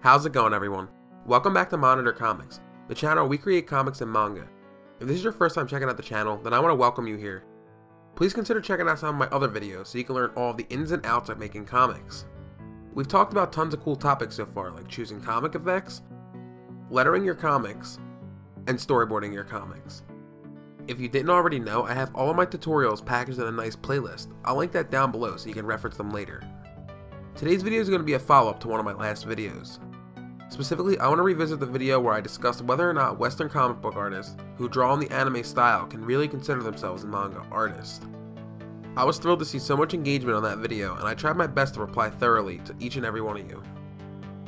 How's it going everyone? Welcome back to Monitor Comics, the channel where we create comics and manga. If this is your first time checking out the channel, then I want to welcome you here. Please consider checking out some of my other videos so you can learn all of the ins and outs of making comics. We've talked about tons of cool topics so far like choosing comic effects, lettering your comics, and storyboarding your comics. If you didn't already know, I have all of my tutorials packaged in a nice playlist. I'll link that down below so you can reference them later. Today's video is going to be a follow-up to one of my last videos. Specifically, I want to revisit the video where I discussed whether or not Western comic book artists who draw in the anime style can really consider themselves manga artists. I was thrilled to see so much engagement on that video, and I tried my best to reply thoroughly to each and every one of you.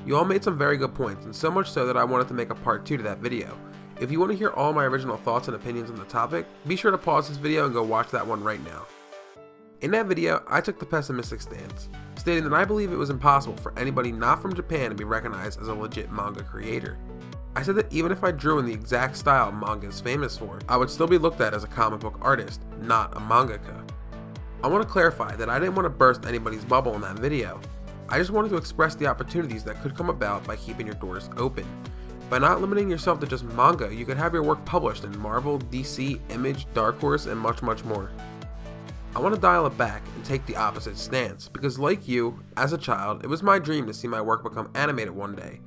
You all made some very good points, and so much so that I wanted to make a part 2 to that video. If you want to hear all my original thoughts and opinions on the topic, be sure to pause this video and go watch that one right now. In that video, I took the pessimistic stance, stating that I believe it was impossible for anybody not from Japan to be recognized as a legit manga creator. I said that even if I drew in the exact style manga is famous for, I would still be looked at as a comic book artist, not a mangaka. I want to clarify that I didn't want to burst anybody's bubble in that video. I just wanted to express the opportunities that could come about by keeping your doors open. By not limiting yourself to just manga, you could have your work published in Marvel, DC, Image, Dark Horse, and much much more. I want to dial it back and take the opposite stance, because like you, as a child, it was my dream to see my work become animated one day.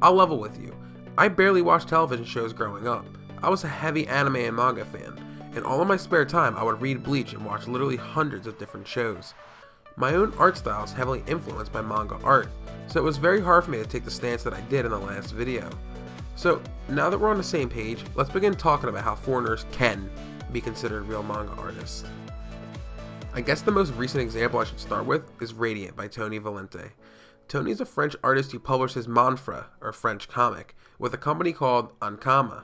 I'll level with you. I barely watched television shows growing up. I was a heavy anime and manga fan, and all of my spare time I would read Bleach and watch literally hundreds of different shows. My own art style is heavily influenced by manga art, so it was very hard for me to take the stance that I did in the last video. So, now that we're on the same page, let's begin talking about how foreigners can be considered real manga artists. I guess the most recent example I should start with is Radiant by Tony Valente. Tony is a French artist who publishes Manfra, or French comic, with a company called Ankama.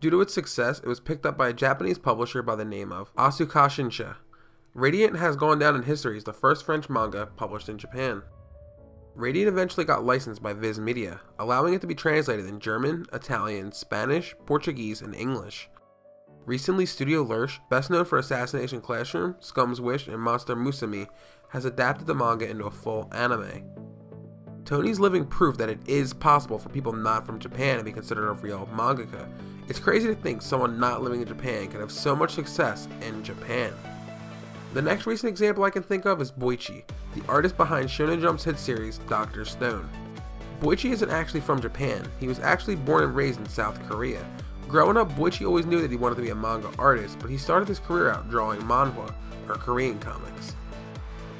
Due to its success, it was picked up by a Japanese publisher by the name of Asuka Shinsha. Radiant has gone down in history as the first French manga published in Japan. Radiant eventually got licensed by Viz Media, allowing it to be translated in German, Italian, Spanish, Portuguese, and English. Recently, Studio Lerche, best known for Assassination Classroom, Scum's Wish, and Monster Musume, has adapted the manga into a full anime. Tony's living proof that it is possible for people not from Japan to be considered a real mangaka. It's crazy to think someone not living in Japan can have so much success in Japan. The next recent example I can think of is Boichi, the artist behind Shonen Jump's hit series Dr. Stone. Boichi isn't actually from Japan, he was actually born and raised in South Korea, Growing up, Boichi always knew that he wanted to be a manga artist, but he started his career out drawing manhwa, or Korean comics.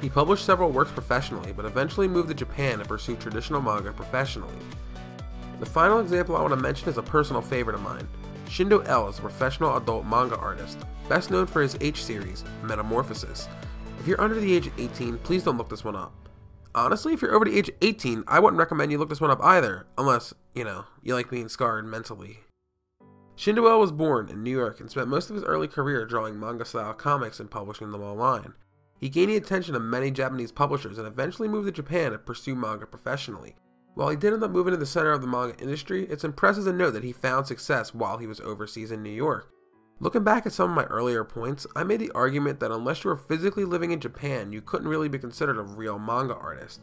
He published several works professionally, but eventually moved to Japan to pursue traditional manga professionally. The final example I want to mention is a personal favorite of mine. Shindo L is a professional adult manga artist, best known for his H series, Metamorphosis. If you're under the age of 18, please don't look this one up. Honestly, if you're over the age of 18, I wouldn't recommend you look this one up either, unless, you know, you like being scarred mentally. Shindo L was born in New York and spent most of his early career drawing manga-style comics and publishing them online. He gained the attention of many Japanese publishers and eventually moved to Japan to pursue manga professionally. While he did end up moving to the center of the manga industry, it's impressive to note that he found success while he was overseas in New York. Looking back at some of my earlier points, I made the argument that unless you were physically living in Japan, you couldn't really be considered a real manga artist.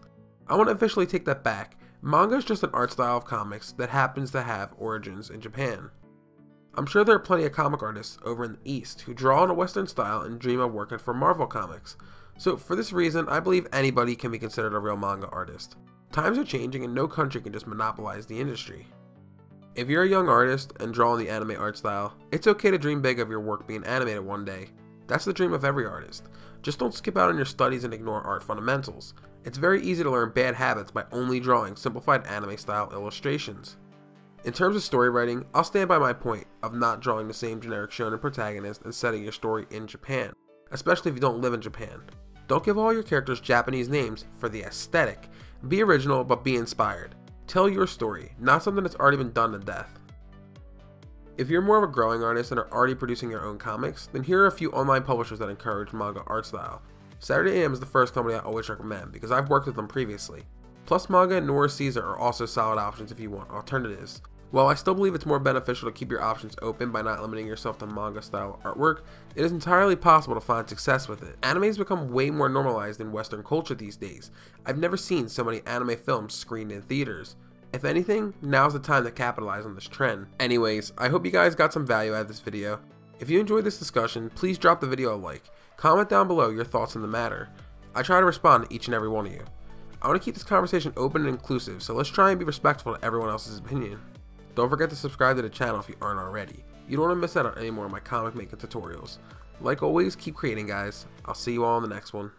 I want to officially take that back. Manga is just an art style of comics that happens to have origins in Japan. I'm sure there are plenty of comic artists over in the East who draw in a Western style and dream of working for Marvel Comics. So, for this reason, I believe anybody can be considered a real manga artist. Times are changing and no country can just monopolize the industry. If you're a young artist and draw in the anime art style, it's okay to dream big of your work being animated one day. That's the dream of every artist. Just don't skip out on your studies and ignore art fundamentals. It's very easy to learn bad habits by only drawing simplified anime style illustrations. In terms of story writing, I'll stand by my point of not drawing the same generic shonen protagonist and setting your story in Japan, especially if you don't live in Japan. Don't give all your characters Japanese names for the aesthetic. Be original, but be inspired. Tell your story, not something that's already been done to death. If you're more of a growing artist and are already producing your own comics, then here are a few online publishers that encourage manga art style. Saturday AM is the first company I always recommend because I've worked with them previously. Plus Manga and Nora Caesar are also solid options if you want alternatives. While I still believe it's more beneficial to keep your options open by not limiting yourself to manga style artwork, it is entirely possible to find success with it. Anime has become way more normalized in Western culture these days. I've never seen so many anime films screened in theaters. If anything, now's the time to capitalize on this trend. Anyways, I hope you guys got some value out of this video. If you enjoyed this discussion, please drop the video a like. Comment down below your thoughts on the matter. I try to respond to each and every one of you. I want to keep this conversation open and inclusive, so let's try and be respectful to everyone else's opinion. Don't forget to subscribe to the channel if you aren't already. You don't want to miss out on any more of my comic making tutorials. Like always, keep creating guys. I'll see you all in the next one.